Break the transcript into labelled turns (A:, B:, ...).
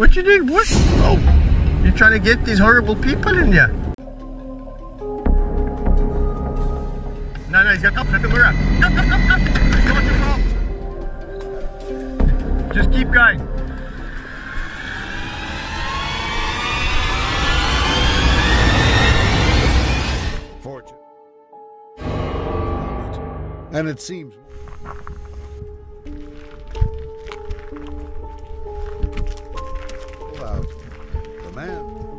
A: What you doing? What? Oh, you're trying to get these horrible people in there. No, no, he's got up. Let him. Up, up, up, up. Just keep going.
B: Fortune. And it seems. né?